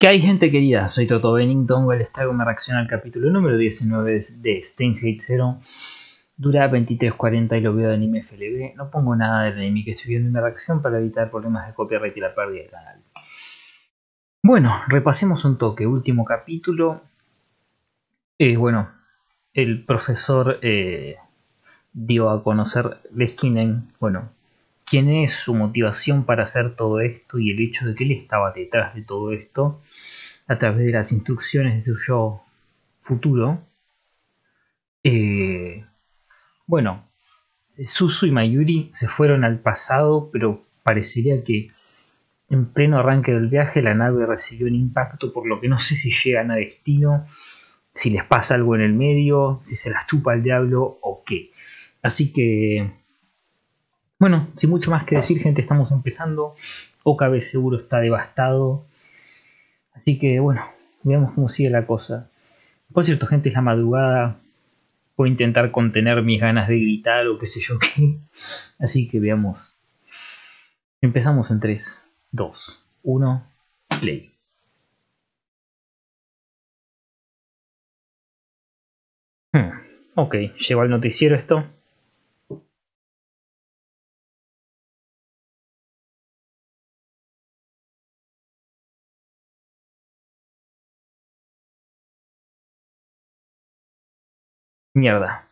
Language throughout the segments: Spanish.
¿Qué hay gente querida? Soy Toto Bennington, les traigo una reacción al capítulo número 19 de Steins Zero. Dura 23.40 y lo veo de anime FLB. No pongo nada del anime que estoy viendo en la reacción para evitar problemas de copyright y la pérdida del canal. Bueno, repasemos un toque. Último capítulo. Eh, bueno, el profesor eh, dio a conocer Leskinen, bueno, quién es su motivación para hacer todo esto y el hecho de que él estaba detrás de todo esto a través de las instrucciones de su yo futuro. Eh, bueno, Susu y Mayuri se fueron al pasado, pero parecería que en pleno arranque del viaje la nave recibió un impacto, por lo que no sé si llegan a destino, si les pasa algo en el medio, si se las chupa el diablo o qué. Así que bueno, sin mucho más que decir, gente, estamos empezando. OKB seguro está devastado. Así que bueno, veamos cómo sigue la cosa. Por cierto, gente, es la madrugada. Voy a intentar contener mis ganas de gritar o qué sé yo qué. Así que veamos. Empezamos en 3, 2, 1, play. Hmm, ok, llegó al noticiero esto. Mierda.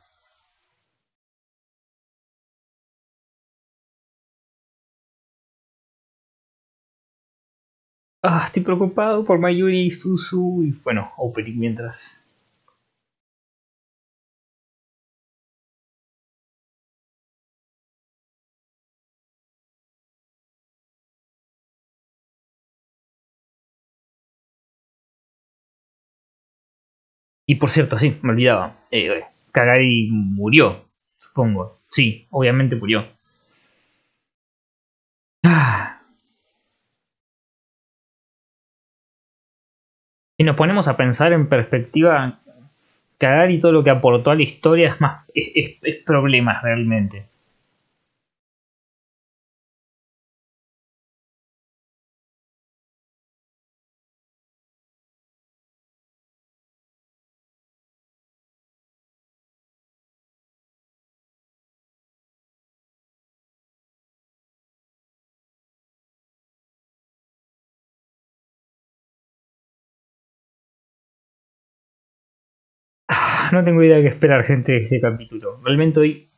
Ah, estoy preocupado por Mayuri, Susu y bueno, opening mientras. Y por cierto, sí, me olvidaba. Eh, Kagari murió, supongo. Sí, obviamente murió. Ah. Si nos ponemos a pensar en perspectiva, Kagari todo lo que aportó a la historia es más. es, es problemas realmente. no tengo idea de qué esperar, gente, de este capítulo. Realmente hoy,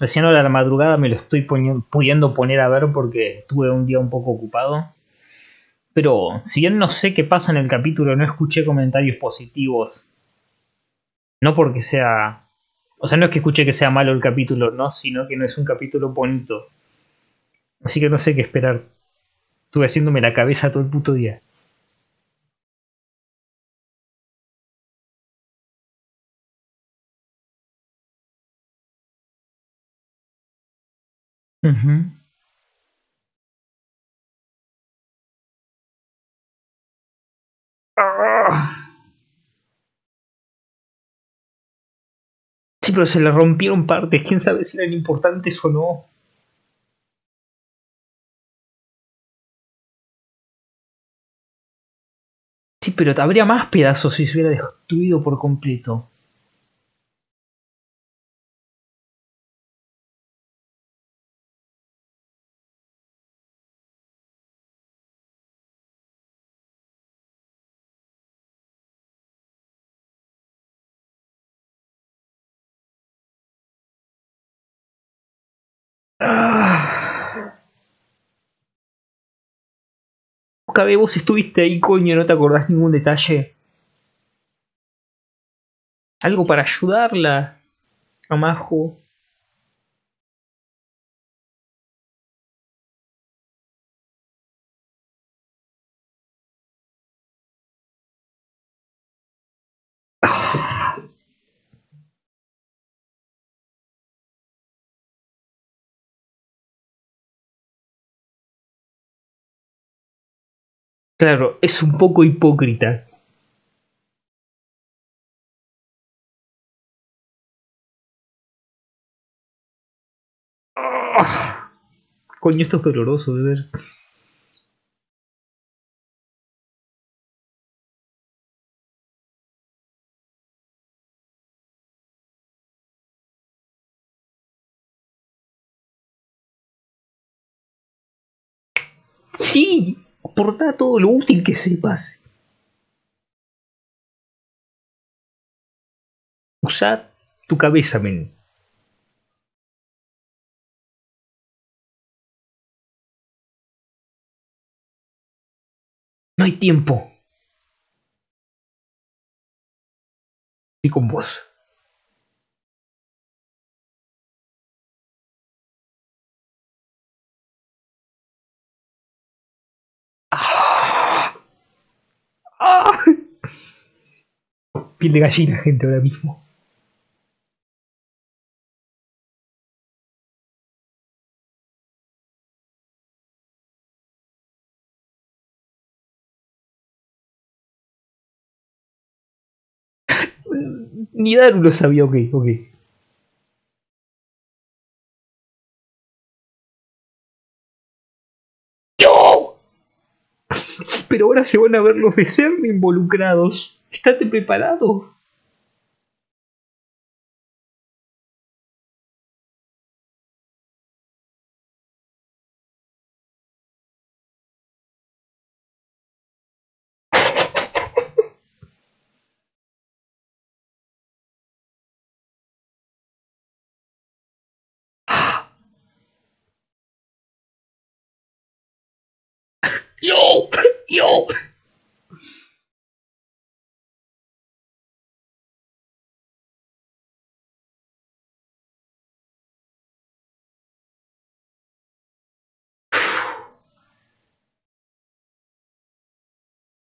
recién a la madrugada, me lo estoy pudiendo poner a ver porque tuve un día un poco ocupado. Pero si bien no sé qué pasa en el capítulo, no escuché comentarios positivos. No porque sea... O sea, no es que escuché que sea malo el capítulo, no, sino que no es un capítulo bonito. Así que no sé qué esperar. Estuve haciéndome la cabeza todo el puto día. Ah. Sí, pero se le rompieron partes. Quién sabe si eran importantes o no. Sí, pero habría más pedazos si se hubiera destruido por completo. Cabe, vos estuviste ahí, coño, no te acordás ningún detalle. Algo para ayudarla, Amajo. Claro, es un poco hipócrita. Ah, coño, esto es doloroso de ver. Aporta todo lo útil que sepas. Usa tu cabeza, men. No hay tiempo. Y con vos. ¡Ah! Piel de gallina, gente, ahora mismo. Ni Daru lo sabía, ok, ok. Sí, pero ahora se van a ver los de CERN involucrados. Estate preparado.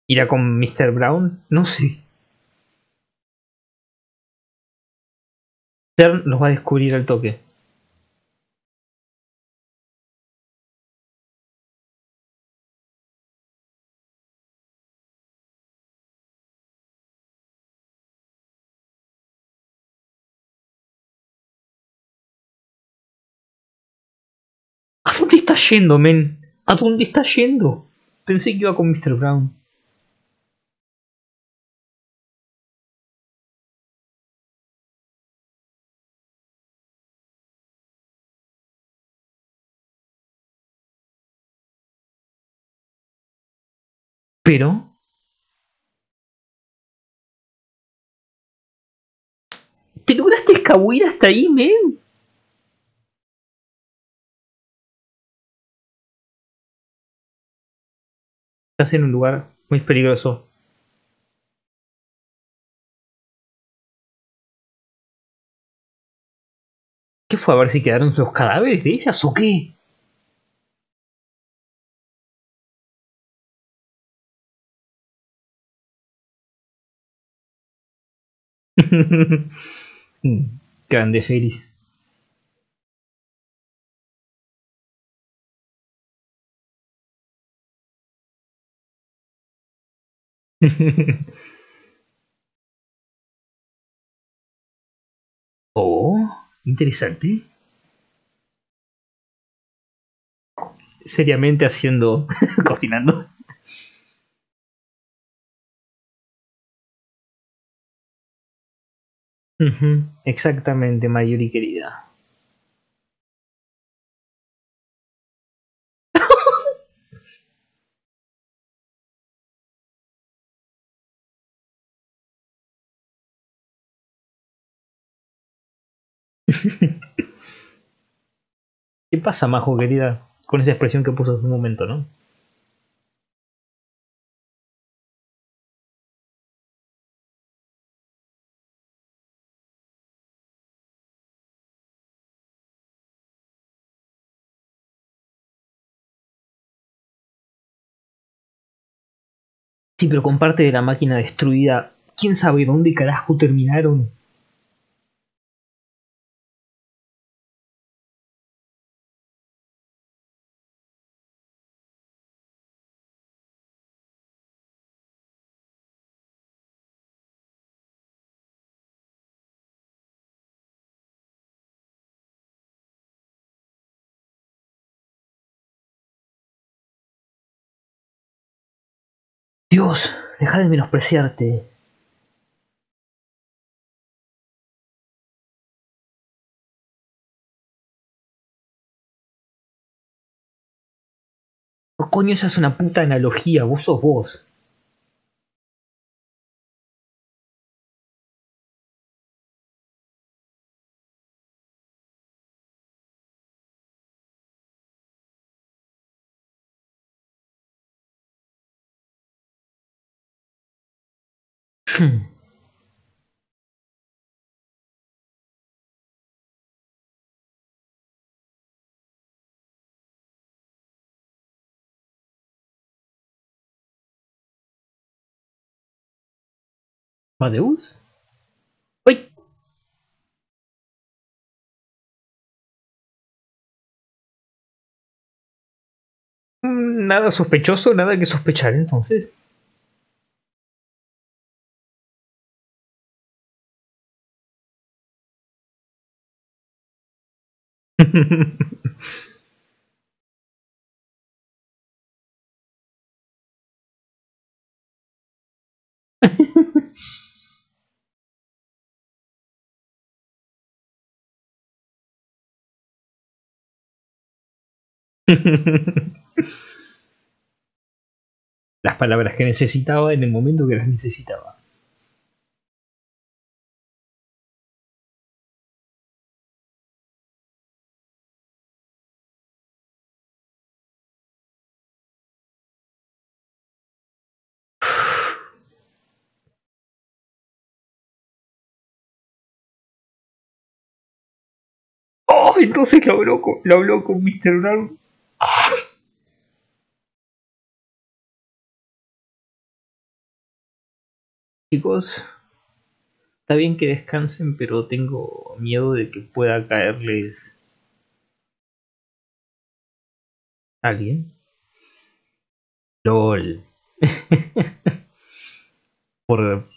¿Irá con Mr. Brown? No sé. CERN los va a descubrir al toque. ¿A dónde está yendo, men? ¿A dónde está yendo? Pensé que iba con Mr. Brown. Pero... ¿Te lograste escabullir hasta ahí, men? Estás en un lugar muy peligroso. ¿Qué fue a ver si quedaron los cadáveres de ellas o qué? Grande Félix. oh, interesante. Seriamente haciendo, cocinando. Exactamente, Mayuri querida. ¿Qué pasa, Majo, querida? Con esa expresión que puso hace un momento, ¿no? Sí, pero con parte de la máquina destruida, ¿quién sabe dónde carajo terminaron? Dios, deja de menospreciarte. coño, esa es una puta analogía, vos sos vos. Hmm. ¿Madeus? ¡Uy! Nada sospechoso, nada que sospechar entonces. Las palabras que necesitaba en el momento que las necesitaba. Entonces lo habló con, habló con Mr. Brown. Chicos, está bien que descansen, pero tengo miedo de que pueda caerles alguien. LOL. por,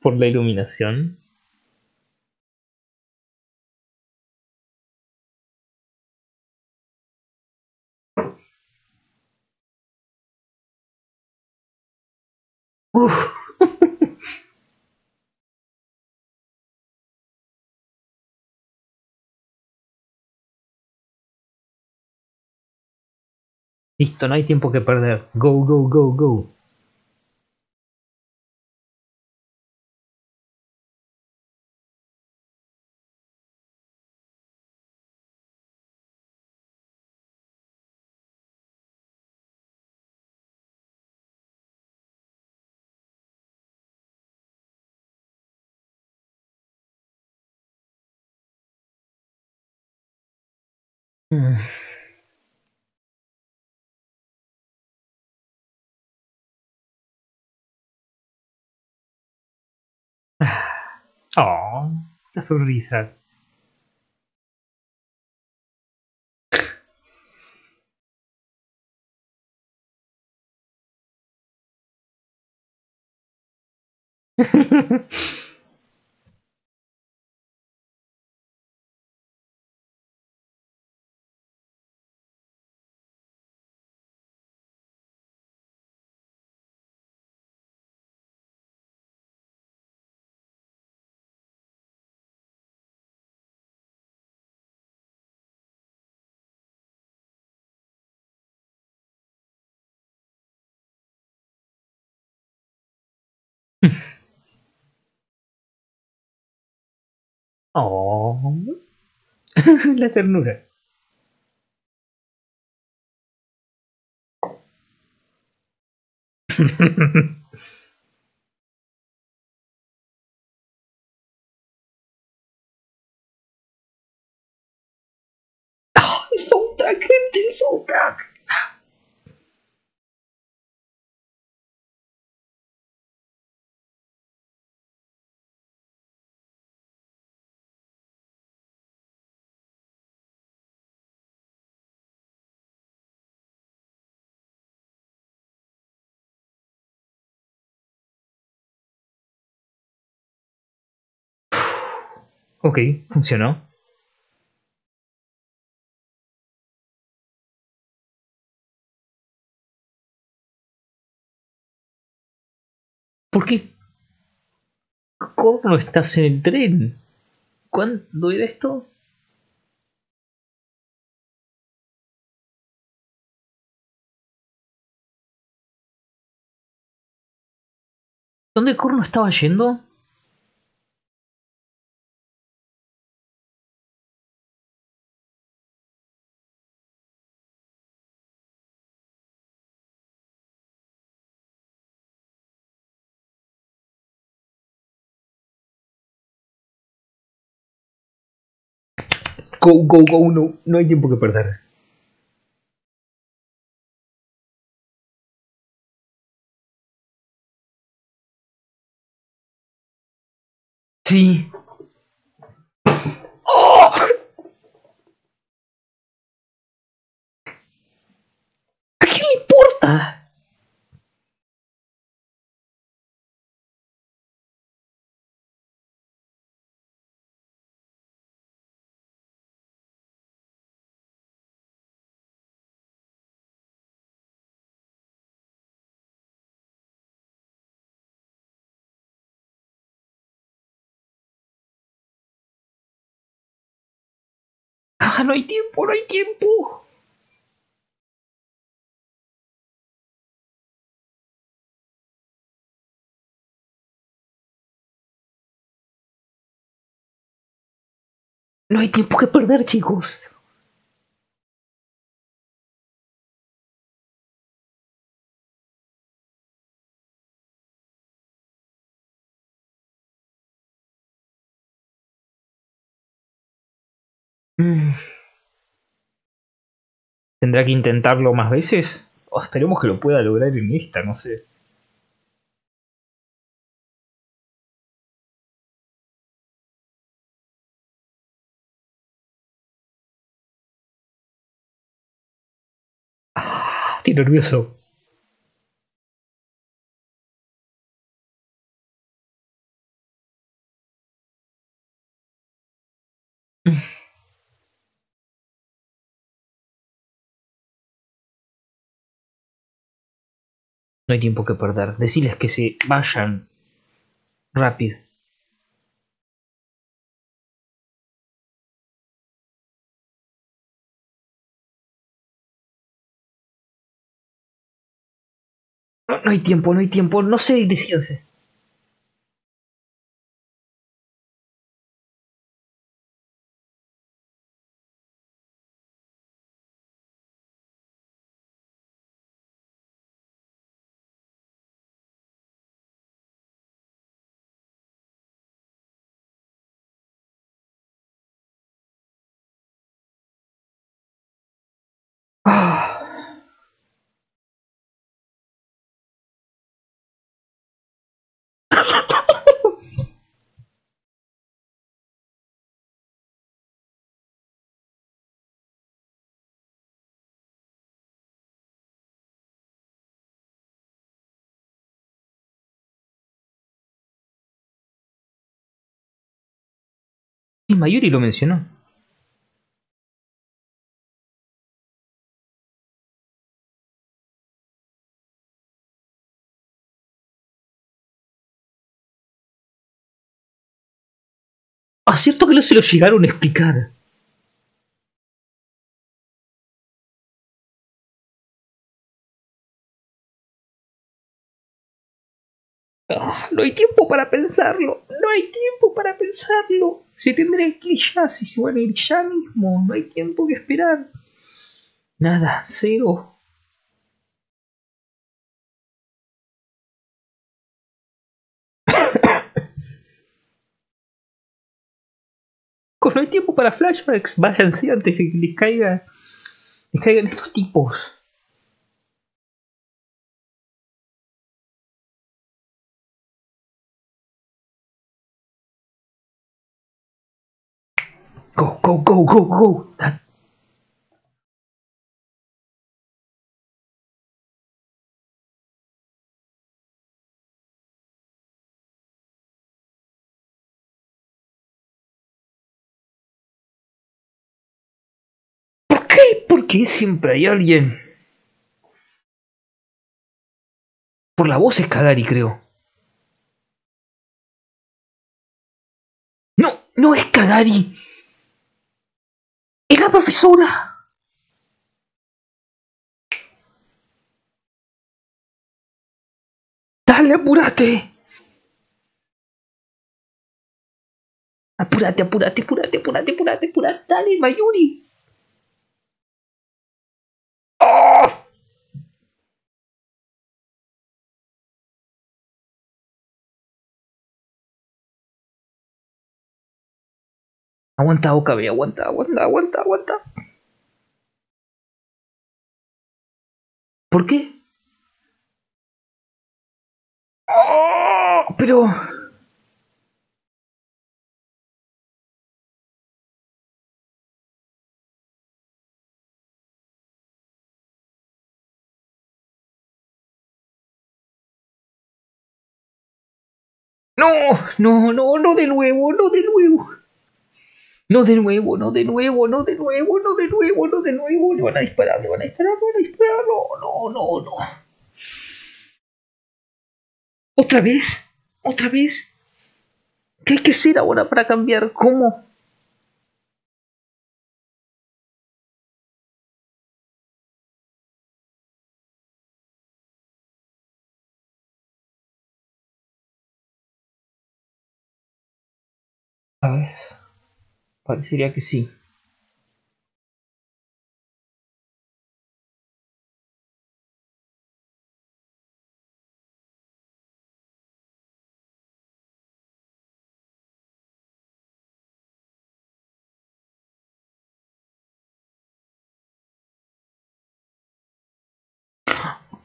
por la iluminación. Listo, no hay tiempo que perder. Go, go, go, go. Mm. Oh, esa sonrisa. Oh, la ternura. ¡Ah! ¡El soundtrack, gente! ¡El soundtrack! Ok, funcionó. ¿Por qué? ¿Cómo estás en el tren? ¿Cuándo era esto? ¿Dónde corno estaba yendo? Go, go, go, no, no hay tiempo que perder. Sí. ¡Oh! ¿A quién le importa? Ah, no hay tiempo, no hay tiempo. No hay tiempo que perder, chicos. ¿Tendrá que intentarlo más veces? O esperemos que lo pueda lograr en esta, no sé. Ah, estoy nervioso. No hay tiempo que perder. Deciles que se vayan rápido. No, no hay tiempo, no hay tiempo. No sé, decídense. Sí, Mayuri lo mencionó. Ah, cierto que no se lo llegaron a explicar. Ah, no hay tiempo para pensarlo. No hay tiempo para pensarlo. Se tendrá que ir ya. Si se van a ir ya mismo. No hay tiempo que esperar. Nada, cero. no hay tiempo para flashbacks. Váyanse antes de que les caiga. Les caigan estos tipos. Go, go, go, go, go. ¿Por qué? ¿Por siempre hay alguien? Por la voz es Kagari, creo. No, no es Kagari. ¡Es la profesora! ¡Dale, apúrate! Apúrate, apúrate, apúrate, apúrate, apúrate, apúrate. Dale, Mayuri. Aguanta, Okabe, aguanta, aguanta, aguanta, aguanta. ¿Por qué? ¡Oh! Pero... No, no, no, no de nuevo, no de nuevo. No de nuevo, no de nuevo, no de nuevo, no de nuevo, no de nuevo. Le van a disparar, le van a disparar, le van a disparar. No, no, no, no. ¿Otra vez? ¿Otra vez? ¿Qué hay que hacer ahora para cambiar? ¿Cómo? A. Parecería que sí.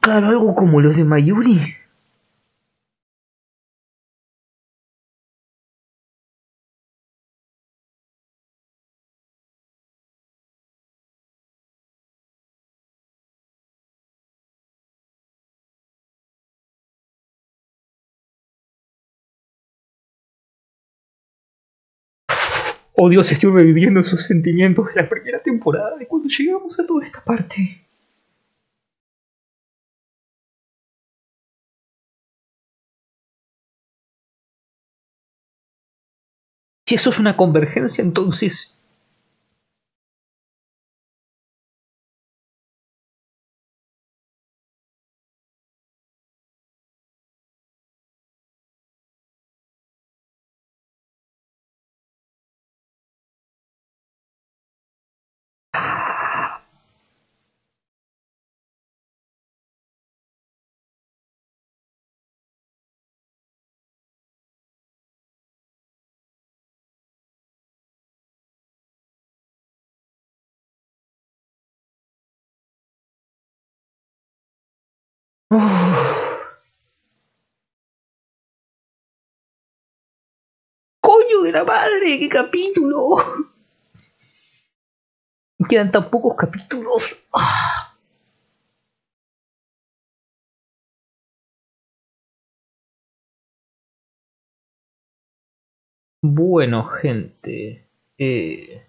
Claro, algo como los de Mayuri. Oh Dios, estoy reviviendo esos sentimientos de la primera temporada, de cuando llegamos a toda esta parte. Si eso es una convergencia, entonces... ¡Coño de la madre! ¡Qué capítulo! Quedan tan pocos capítulos. Bueno, gente. Eh,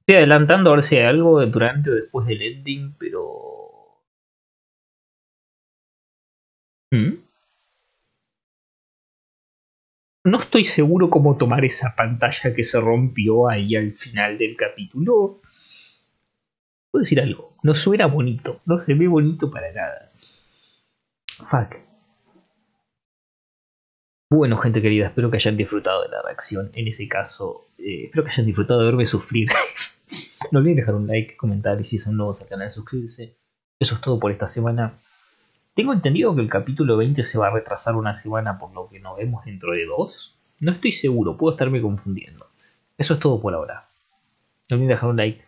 estoy adelantando a ver si hay algo durante o después del ending, pero No estoy seguro cómo tomar esa pantalla que se rompió ahí al final del capítulo. Puedo decir algo, no suena bonito, no se ve bonito para nada. Fuck. Bueno, gente querida, espero que hayan disfrutado de la reacción. En ese caso, eh, espero que hayan disfrutado de verme sufrir. no olviden dejar un like, comentar y si son nuevos al canal, suscribirse. Eso es todo por esta semana. Tengo entendido que el capítulo 20 se va a retrasar una semana por lo que nos vemos dentro de dos. No estoy seguro, puedo estarme confundiendo. Eso es todo por ahora. No olviden dejar un like,